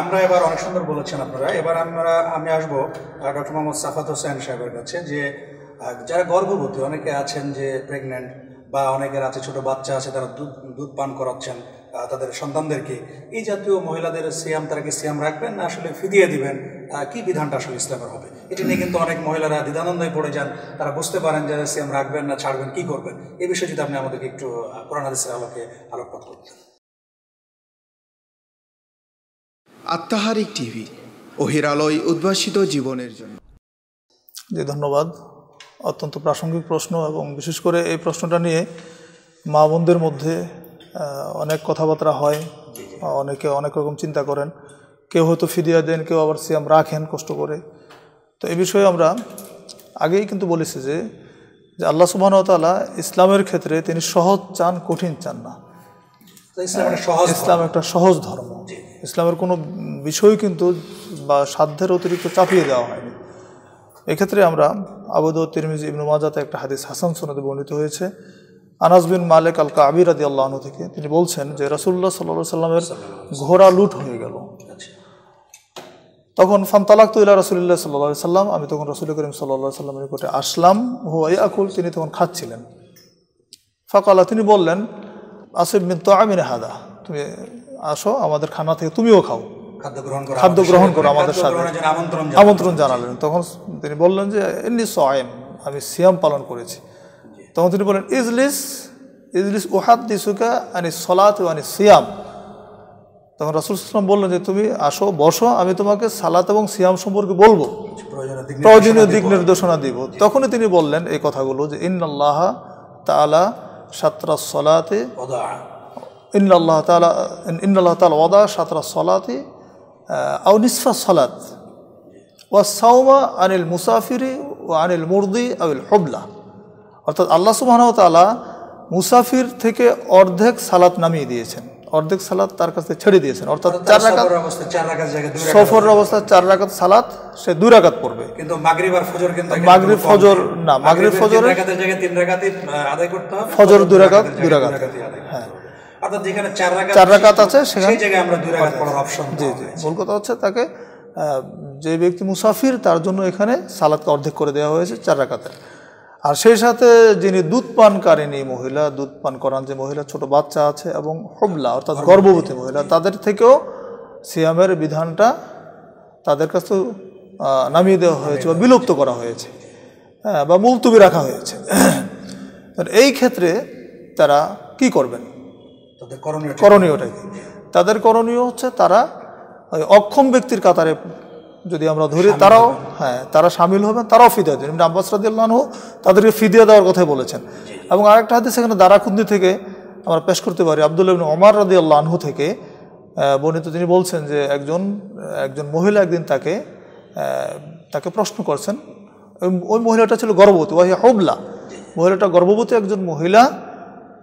আমরা এবার অনেক সুন্দর বলেছেন আপনারা। এবার আমরা, আমি আসব ডক্টর মোহাম্মদ সাফাত হোসেন সাহেবের কাছে, যে যারা গর্ভবতী, অনেকে আছেন যে প্রেগনেন্ট বা অনেকের আছে ছোট বাচ্চা আছে, তারা দুধ দুধ পান করাচ্ছেন তাদের সন্তানদেরকে। এই জাতীয় মহিলাদের সিয়াম, তারা কি সিয়াম রাখবেন না আসলে ফিদিয়ে দিবেন? কি বিধানটা আসলে ইসলামের হবে? এটি নিয়ে কিন্তু অনেক মহিলারা দ্বিধানন্দয় পড়ে যান। তারা বুঝতে পারেন যে সিয়াম রাখবেন না, ছাড়বেন, কি করবেন? এই বিষয়ে যদি আপনি আমাদেরকে একটু কোরআন হাদিসের আলোকে আলোকপাত করতেন। আত্মাহারিক টিভি অহিরালয় উদ্ভাসিত জীবনের জন্য। জি ধন্যবাদ। অত্যন্ত প্রাসঙ্গিক প্রশ্ন এবং বিশেষ করে এই প্রশ্নটা নিয়ে মা বোনদের মধ্যে অনেক কথাবার্তা হয়। অনেকে অনেক রকম চিন্তা করেন। কেউ হয়তো ফিরিয়ে দেন কেউ আবার সিয়াম রাখেন কষ্ট করে। তো এ বিষয়ে আমরা আগেই কিন্তু বলেছি যে যে আল্লাহ সুবাহতালা ইসলামের ক্ষেত্রে তিনি সহজ চান কঠিন চান না। ইসলাম একটা সহজ ধর্ম। ইসলামের কোনো বিষয় কিন্তু বা সাধ্যের অতিরিক্ত চাপিয়ে দেওয়া হয়নি। এক্ষেত্রে আমরা আবুদ তিরমিজি ইবনু মাজাতে একটা হাদিস হাসান সনদে বর্ণিত হয়েছে। আনাস বিন মালিক আল কাবির আদি আল্লাহ থেকে তিনি বলছেন যে রাসুল্লাহ সাল্লা সাল্লামের ঘোড়া লুট হয়ে গেল। তখন ফান্তালাক তুল্লাহ রসুল্লাহ সাল্লাহ সাল্লাম আমি তখন রসুল করিম সাল্লাহ সাল্লামের নিকটে আসলাম। হুয়াই আকুল তিনি তখন খাচ্ছিলেন। ফাকালা, তিনি বললেন, আসিফ বিন তো আমিন হাদা, তুমি আসো আমাদের খানা থেকে তুমিও খাও। খাদ্য গ্রহণ করা খাদ্য গ্রহণ করো আমাদের সাথে। আমন্ত্রণ জানালেন। তখন তিনি বললেন যে এমনি সয়েম আমি সিয়াম পালন করেছি। তখন তিনি বললেন ইজলিস ইজলিস ওহাদ দিসুকা আনি সলাত আনি সিয়াম। তখন রাসুল ইসলাম বললেন যে তুমি আসো বসো আমি তোমাকে সালাত এবং সিয়াম সম্পর্কে বলব। প্রয়োজনীয় দিক নির্দেশনা দিব। তখনই তিনি বললেন এই কথাগুলো যে ইন্নাল্লাহ তালা সাতরা সলাতে ইন্নাল্লাহ তালা ইন্নাল্লাহ তালা ওদা সাতরা সলাতে আউ নিসফা সলাত। ওয়া সাউমা আনিল মুসাফিরি ও আনিল মুরদি আউল হবলা। অর্থাৎ আল্লাহ সুবাহ তালা মুসাফির থেকে অর্ধেক সালাত নামিয়ে দিয়েছেন। অর্ধেক সালাত তার কাছে ছেড়ে দিয়েছেন। অর্থাৎ চার রাকাত সফর অবস্থায় চার রাকাত সালাত সে দুই রাকাত পড়বে। কিন্তু মাগরিব আর ফজর কিন্তু মাগরিব ফজর না, মাগরিব মাগরিবের রাকাতের জায়গায় তিন রাকাতই আদায় করতে হবে। ফজর দুই রাকাত, দুই রাকাত। হবে। অর্থাৎ যেখানে চার রাকাত আছে সেখানে- জায়গায় আমরা দুই রাকাত পড়ার অপশন জি জি মূল কথা হচ্ছে তাকে যে ব্যক্তি মুসাফির তার জন্য এখানে সালাদকে অর্ধেক করে দেওয়া হয়েছে চার রাকাতে। আর সেই সাথে যিনি দুধ পানকারিনী মহিলা দুধ পান করান যে মহিলা ছোট বাচ্চা আছে এবং হবলা অর্থাৎ গর্ভবতী মহিলা তাদের থেকেও সিয়ামের বিধানটা তাদের কাছে আহ, নামিয়ে দেওয়া হয়েছে বা বিলুপ্ত করা হয়েছে হ্যাঁ বা মুলতুবি রাখা হয়েছে। এই ক্ষেত্রে তারা কি করবেন? করণীয়টা কি? তাদের করণীয় হচ্ছে তারা ওই অক্ষম ব্যক্তির কাতারে যদি আমরা ধরি তারাও হ্যাঁ তারা সামিল হবেন তারাও ফিদিয়া দেবেন। ইবনে আব্বাস রাদিয়াল্লাহু তাদেরকে ফিদিয়া দেওয়ার কথাই বলেছেন। এবং আরেকটা হাদিস এখানে দারাকুন্দি থেকে আমরা পেশ করতে পারি। আব্দুল্লাহ ইবনে ওমর রাদিয়াল্লাহু আনহু থেকে বর্ণিত তিনি বলছেন যে একজন একজন মহিলা একদিন তাকে তাকে প্রশ্ন করছেন ওই- মহিলাটা ছিল গর্ভবতী ওয়াহি হবলা। মহিলাটা গর্ভবতী একজন মহিলা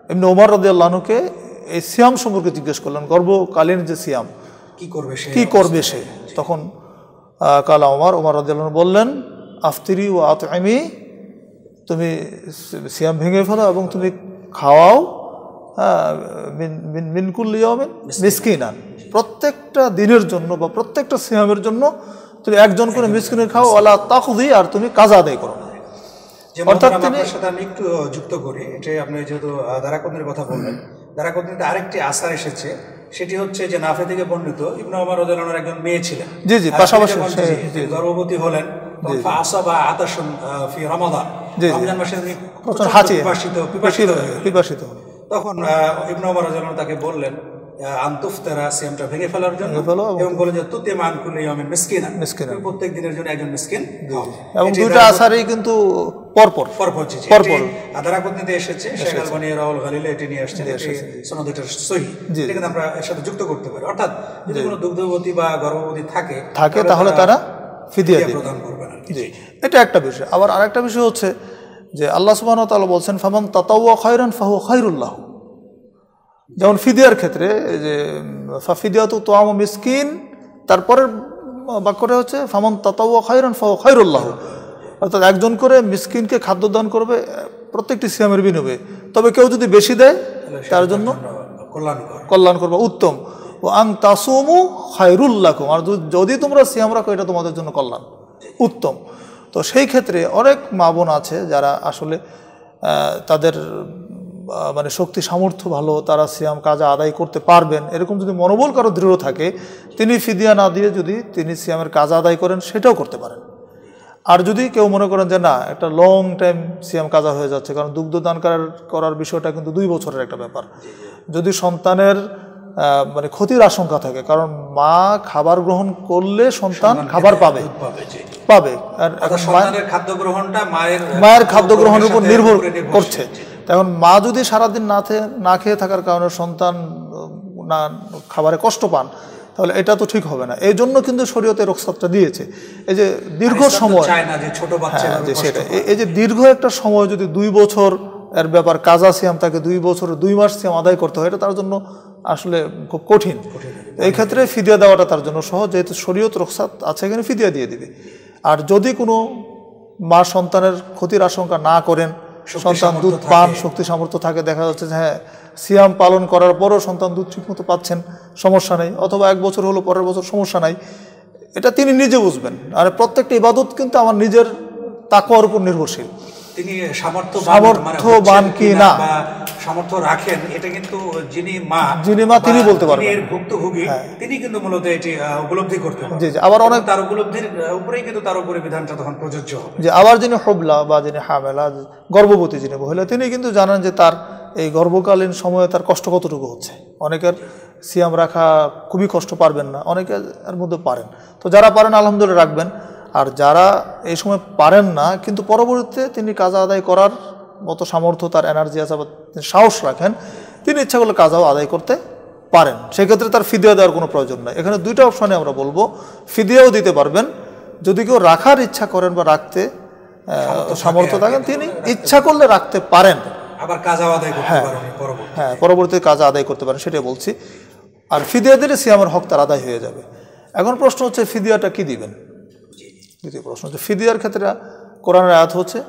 এমনি ওমর রাদিয়াল্লাহনুকে এই সিয়াম সম্পর্কে জিজ্ঞেস করলেন গর্ভকালীন যে সিয়াম কি করবে সে? কি করবে সে? তখন কালা ওমর ওমর রাদিয়াল্লাহু বললেন আফতিরি ও আতমি তুমি সিয়াম ভেঙে ফেলো এবং তুমি খাওয়াও হ্যাঁ, মিন- মিন- মিনকুল ইয়ামিন মিসকিনান প্রত্যেকটা দিনের জন্য বা প্রত্যেকটা সিয়ামের জন্য তুমি একজন করে মিসকিনের খাও আলা তাকুদি আর তুমি কাজ আদায় করো। অর্থাৎ অর্থাৎ তিনি- সাথে আমি একটু যুক্ত করি এটাই আপনি যেহেতু দারাকন্দির কথা বললেন। দারাকন্দিতে আরেকটি আসার এসেছে সেটি হচ্ছে যে নাফে থেকে বর্ণিত ইবনে ওমর রাদিয়াল্লাহু আনহুর একজন মেয়ে ছিলেন। জি, জি, পাশাপাশি তিনি গর্ভবতী হলেন ফি রমাদান। রমজান মাসে তিনি পিপাসিত পিপাসিত পিপাসিত তখন ইবনে ওমর রাদিয়াল্লাহু তাকে বললেন আন্তুফতারা সিয়ামটা ভেঙে ফেলার জন্য। এবং- বলে যে তুতে মান ইয়ামিন মিসকিনা। মিসকিনান। প্রত্যেক দিনের জন্য একজন মিসকিন। এবং দুইটা আসারই কিন্তু পরপর। পরপর। পরপর। এসেছে শেখ আলবানী রাহুল খালিল এটি নিয়ে আসছেন সনদ এটার সহি। এটা কিন্তু আমরা এর সাথে যুক্ত করতে পারি। অর্থাৎ যদি কোনো দুগ্ধবতী বা গর্ভবতী থাকে থাকে তাহলে তারা ফিদিয়া প্রদান করবেন আর কি। জি এটা একটা বিষয়। আবার আরেকটা বিষয় হচ্ছে যে আল্লাহ সুবাহ তাআলা বলছেন ফামান তাতাওয়া খায়রান ফাহু খায়রুল্লাহ যেমন ফিদিয়ার ক্ষেত্রে যে ফাফিদিয়াতু তোয়াম মিসকিন তারপরের বাক্যটা হচ্ছে ফামান তাতাওয়া খায়রান ফাহু খায়রুল্লাহ অর্থাৎ একজন করে মিসকিনকে খাদ্য দান করবে প্রত্যেকটি সিয়ামের বিনিময়ে। তবে কেউ যদি বেশি দেয় তার জন্য কল্যাণ করবে উত্তম। ও আং তাসুমু খায়রুল্লাকুম আর যদি- যদি তোমরা সিয়াম রাখো এটা তোমাদের জন্য কল্যাণ। উত্তম। তো সেই ক্ষেত্রে অনেক মা বোন আছে যারা আসলে তাদের মানে শক্তি সামর্থ্য ভালো তারা সিয়াম কাজ আদায় করতে পারবেন। এরকম যদি মনোবল কারও দৃঢ় থাকে তিনি ফিদিয়া না দিয়ে যদি তিনি সিয়ামের কাজ আদায় করেন সেটাও করতে পারেন। আর যদি কেউ মনে করেন যে না একটা লং টাইম সিএম কাজা হয়ে যাচ্ছে কারণ দুগ্ধদান করার করার বিষয়টা কিন্তু দুই বছরের একটা ব্যাপার। যদি সন্তানের মানে ক্ষতির আশঙ্কা থাকে কারণ মা খাবার গ্রহণ করলে সন্তান খাবার পাবে। পাবে পাবে। আর এখন খাদ্য গ্রহণটা মায়ের মায়ের খাদ্য গ্রহণের উপর নির্ভর করছে। এখন মা যদি সারাদিন না না খেয়ে থাকার কারণে সন্তান না খাবারে কষ্ট পান তাহলে এটা তো ঠিক হবে না। এই জন্য কিন্তু শরীয়তে রোকসাতটা দিয়েছে। এই যে দীর্ঘ সময় যে হ্যাঁ যে সেটা এই- যে দীর্ঘ একটা সময় যদি দুই বছর এর ব্যাপার কাজা সিয়াম তাকে দুই বছর দুই মাস সিয়াম আদায় করতে হয় এটা তার জন্য আসলে খুব কঠিন। এই ক্ষেত্রে ফিদিয়া দেওয়াটা তার জন্য সহজ যেহেতু শরীয়ত রক্ষাত আছে এখানে ফিদিয়া দিয়ে দিবে। আর যদি কোনো মা সন্তানের ক্ষতির আশঙ্কা না করেন সন্তান দুধ পান শক্তি সামর্থ্য থাকে দেখা যাচ্ছে যে হ্যাঁ সিয়াম পালন করার পরও সন্তান দুধ ঠিকমতো পাচ্ছেন সমস্যা নেই। অথবা এক বছর হলো পরের বছর সমস্যা নাই। এটা তিনি নিজে বুঝবেন। আর প্রত্যেকটা ইবাদত কিন্তু আমার নিজের তাকওয়ার উপর নির্ভরশীল। তিনি সামর্থ্যবান কি না। সামর্থ্য রাখেন এটা কিন্তু যিনি মা যিনি মা তিনি বলতে পারবেন। হ্যাঁ। এর ভুক্তভোগী তিনি কিন্তু মূলত এটি উপলব্ধি করতে জি জি। আবার অনেক তার উপলব্ধির উপরেই কিন্তু তার উপরে বিধানটা তখন প্রযোজ্য হবে। যে আবার যিনি হবলা বা যিনি হামেলা গর্ভবতী যিনি মহিলা তিনি কিন্তু জানেন যে তার এই গর্ভকালীন সময়ে তার কষ্ট কতটুকু হচ্ছে? অনেকের সিয়াম রাখা খুবই কষ্ট পারবেন না অনেকে এর মধ্যে পারেন। তো যারা পারেন আলহামদুলিল্লাহ রাখবেন। আর যারা এই সময় পারেন না কিন্তু পরবর্তীতে তিনি কাজা আদায় করার মতো সামর্থ্য তার এনার্জি আছে বা তিনি সাহস রাখেন তিনি ইচ্ছা করলে কাজাও আদায় করতে পারেন। সেক্ষেত্রে তার ফিদিয়া দেওয়ার কোনো প্রয়োজন নাই। এখানে দুইটা অপশানে আমরা বলব। ফিদিয়াও দিতে পারবেন। যদি কেউ রাখার ইচ্ছা করেন বা রাখতে সামর্থ্য থাকেন তিনি ইচ্ছা করলে রাখতে পারেন। আবার কাজ আদায় করতে পারেন পরবর্তী হ্যাঁ পরবর্তী কাজ আদায় করতে পারেন সেটাই বলছি। আর ফিদিয়া দিলে সিয়ামের হক তার আদায় হয়ে যাবে। এখন প্রশ্ন হচ্ছে ফিদিয়াটা কি দিবেন? দ্বিতীয় প্রশ্ন হচ্ছে ফিদিয়ার ক্ষেত্রে কোরআনের আয়াত হচ্ছে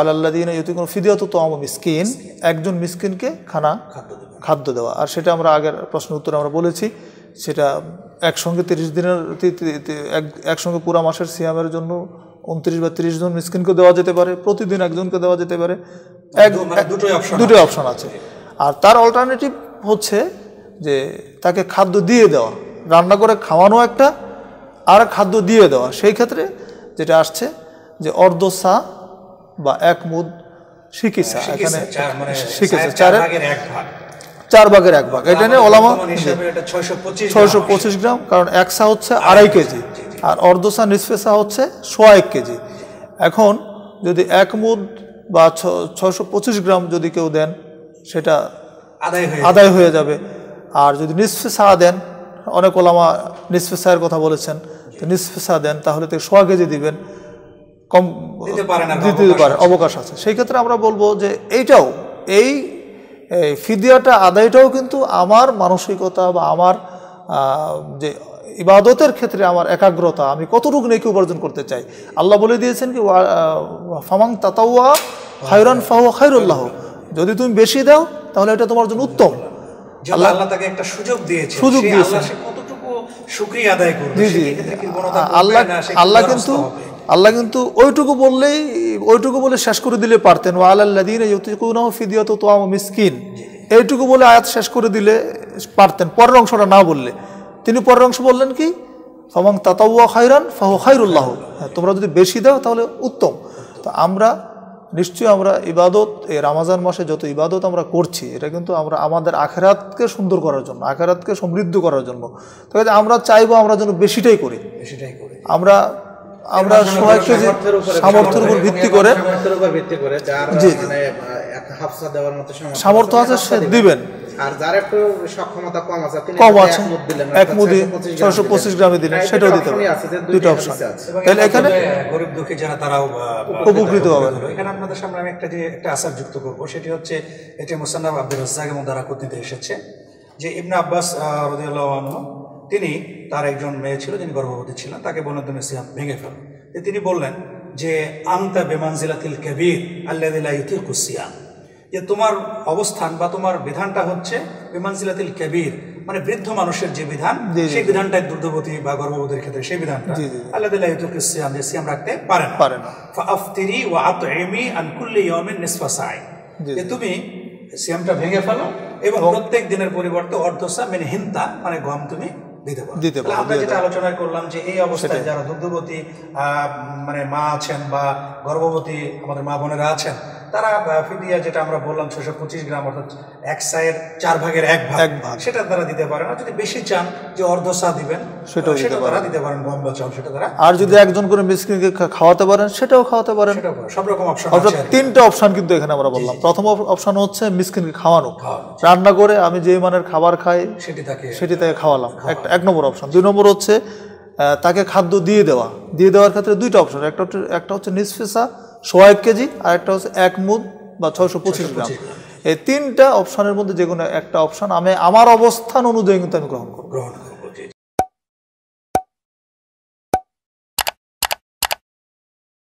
আল্লাহ দিন যদি কোনো ফিদিয়া তো আম মিসকিন একজন মিসকিনকে খানা খাদ্য খাদ্য দেওয়া। আর সেটা আমরা আগের প্রশ্ন উত্তরে আমরা বলেছি সেটা একসঙ্গে তিরিশ দিনের একসঙ্গে পুরা মাসের সিয়ামের জন্য উনত্রিশ বা তিরিশ জন মিসকিনকে দেওয়া যেতে পারে প্রতিদিন একজনকে দেওয়া যেতে পারে। দুটোই option দুটোই অপশন আছে। আর তার অল্টারনেটিভ হচ্ছে যে তাকে খাদ্য দিয়ে দেওয়া। রান্না করে খাওয়ানো একটা আর খাদ্য দিয়ে দেওয়া। সেই ক্ষেত্রে যেটা আসছে যে অর্ধ সা বা এক মুদ শিকিসা। এখানে শিখেছে, চার মানে চার চারের ভাগের এক ভাগ। চার ভাগের এক ভাগ। এটা নিয়ে ওলামা বর্তমান হিসাবে এটা 625 ছয়শো পঁচিশ গ্রাম কারণ এক সা হচ্ছে আড়াই কেজি। আর নিসফে সা হচ্ছে সোয়া এক কেজি। এখন যদি এক মুদ বা ছশো পঁচিশ গ্রাম যদি কেউ দেন সেটা আদায় হয়ে আদায় হয়ে যাবে। আর যদি নিসফে সা দেন অনেক ওলামা নিসফে সায়ের কথা বলেছেন তো নিসফে সা দেন তাহলে তো সোয়া কেজি দিবেন। কম দিতে পারে অবকাশ আছে। সেই ক্ষেত্রে আমরা বলব যে এইটাও এই এই ফিদিয়াটা আদায়টাও কিন্তু আমার মানসিকতা বা আমার যে ইবাদতের ক্ষেত্রে আমার একাগ্রতা আমি কতটুকু নেকি উপার্জন করতে চাই? আল্লাহ বলে দিয়েছেন কি ফামাং তাতাওয়া খায়রান ফাহু খায়রুল্লাহ। যদি তুমি বেশি দাও তাহলে এটা তোমার জন্য উত্তম। আল্লাহ তাকে একটা সুযোগ দিয়েছে সুযোগ সেই দিয়েছেন। আল্লাহ শুকরিয়া আদায় করবে জি জি। আল্লাহ আল্লাহ কিন্তু আল্লাহ কিন্তু ওইটুকু বললেই ওইটুকু বলে শেষ করে দিলে পারতেন। ও ইউতিকুনাহ ফিদিয়াত তো মিসকিন। এইটুকু বলে আয়াত শেষ করে দিলে পারতেন পরের অংশটা না বললে। তিনি পরের অংশ বললেন কি? ফমাং তাতাউয়া খাইরান ফাহু খাইরুল্লাহ হ্যাঁ তোমরা যদি বেশি দাও তাহলে উত্তম। তো আমরা নিশ্চয়ই আমরা ইবাদত এই রামাজান মাসে যত ইবাদত আমরা করছি এটা কিন্তু আমরা আমাদের আখেরাতকে সুন্দর করার জন্য আখেরাতকে সমৃদ্ধ করার জন্য। তো কাজে আমরা চাইব আমরা যেন বেশিটাই করি। সেটাই করে। আমরা আমরা সবাইকে যে সামর্থ্যের উপর ভিত্তি করে। মানে সামর্থ্য আছে সে দিবেন। আর যার একটু সক্ষমতা কম আছে তিনি কম আছে। এক মুদ দিলেন, এক অর্থাৎ মুদি 625 ছয়শো পঁচিশ গ্রামে দিলেন সেটাও দিতে optionই পারে আছে, যে দুটো দুইটা অপশন। তাহলে এখানে গরিব দুঃখী যারা তারাও আহ, উপকৃত। হলো। এখানে আপনাদের সামনে আমি একটা যে একটা আসার যুক্ত করব সেটি হচ্ছে এটি মুসান্নাব আব্দুল রাজ্জাক এবং দ্বারা কথিত এসেছে যে ইবনে আব্বাস রদিয়াল্লাহ আনহু তিনি তার একজন মেয়ে ছিল যিনি গর্ভবতী ছিলেন তাকে বললেন তুমি সিয়াম ভেঙে ফেল। তিনি বললেন যে আংতা বেমানজিলাতিল কবির আল্লাহ ইউতিকু সিয়াম। যে তোমার অবস্থান বা তোমার বিধানটা হচ্ছে বেমানজিলাতিল কবির মানে বৃদ্ধ মানুষের যে বিধান সেই বিধানটাই দুর্ধবতী বা গর্ভবতীর ক্ষেত্রে সেই বিধানটা। আল্লাহ দিল্লাহ সিয়াম যে সিয়াম রাখতে পারে না। পারে না। আন কুল্লি ইয়াউমিন নিসফা সাই। যে তুমি সিয়ামটা ভেঙে ফেলো এবং প্রত্যেক দিনের পরিবর্তে অর্ধসা মানে হিন্তা মানে গম তুমি দিতে পারো। দিতে পারো, আমরা যেটা আলোচনা করলাম যে এই অবস্থায় যারা দুগ্ধবতী আহ, মানে মা আছেন বা গর্ভবতী আমাদের মা বোনেরা আছেন তারা ফিদিয়া যেটা আমরা বললাম ছশো পঁচিশ গ্রাম অর্থাৎ এক সাইয়ের চার ভাগের এক ভাগ এক ভাগ। সেটা তারা দিতে পারেন আর যদি বেশি চান যে অর্ধ অর্ধসা দিবেন সেটাও সেটা তারা দিতে পারেন গম বা চাল সেটা তারা আর যদি একজন করে মিসকিনকে খাওয়াতে পারেন সেটাও খাওয়াতে পারেন। সব রকম অপশন অর্থাৎ তিনটা অপশন কিন্তু এখানে আমরা বললাম। প্রথম অপশন হচ্ছে মিসকিনকে খাওয়ানো। রান্না করে আমি যে মানের খাবার খাই সেটি তাকে সেটি তাকে খাওয়ালাম। একটা এক নম্বর অপশন দুই নম্বর হচ্ছে তাকে খাদ্য দিয়ে দেওয়া। দিয়ে দেওয়ার ক্ষেত্রে দুইটা অপশন একটা হচ্ছে একটা হচ্ছে নিসফেসা সোয়া এক কেজি আর একটা হচ্ছে এক মুদ বা ছয়শো পঁচিশ গ্রাম। এই তিনটা অপশানের মধ্যে যে কোনো একটা অপশান আমি আমার অবস্থান অনুযায়ী কিন্তু আমি গ্রহণ করব। গ্রহণ